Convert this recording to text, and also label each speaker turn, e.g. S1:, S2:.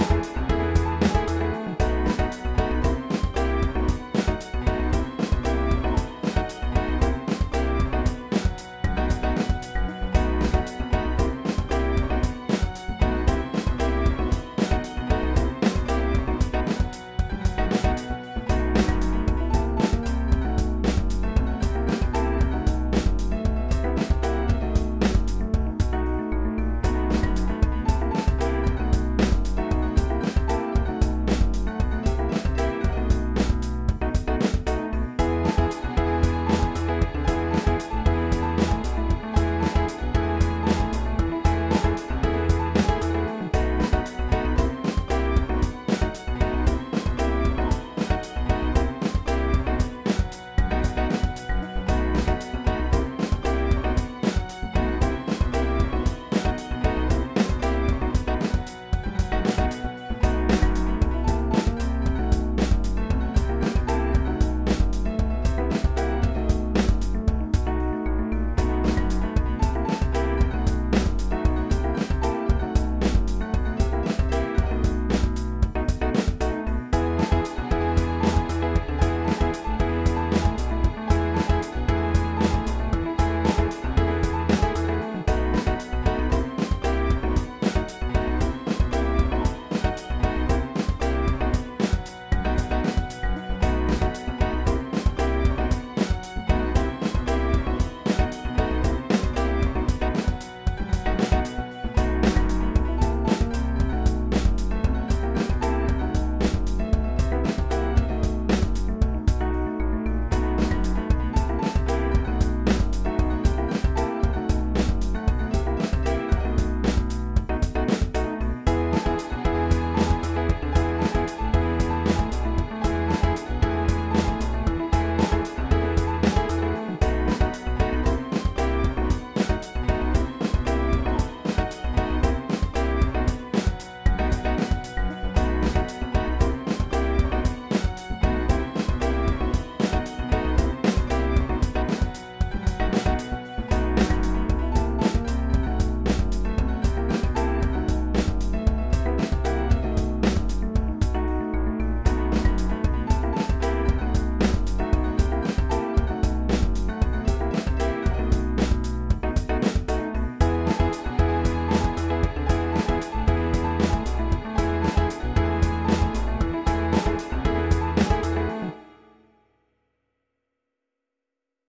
S1: you